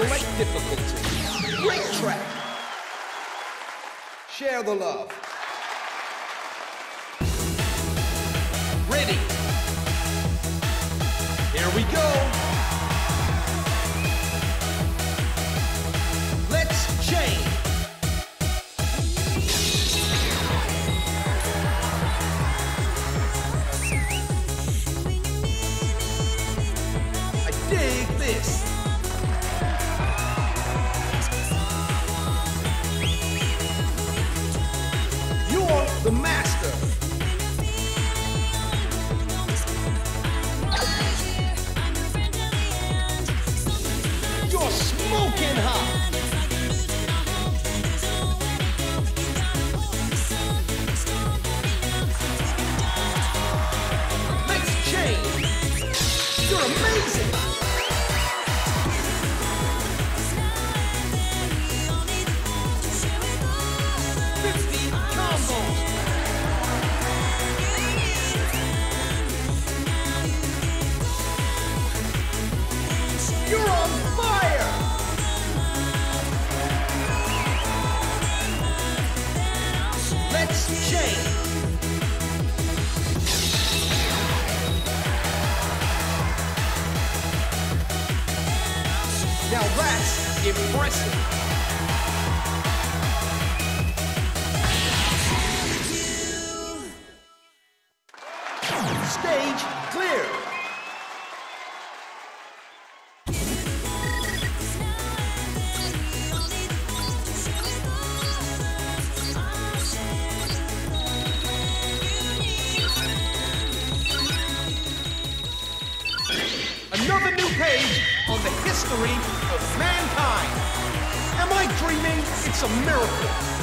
Select difficulty. Great track. Share the love. Ready. Here we go. Let's change. I dig this. Fire. Let's change. Now that's impressive. Stage clear. History of mankind. Am I dreaming? It's a miracle.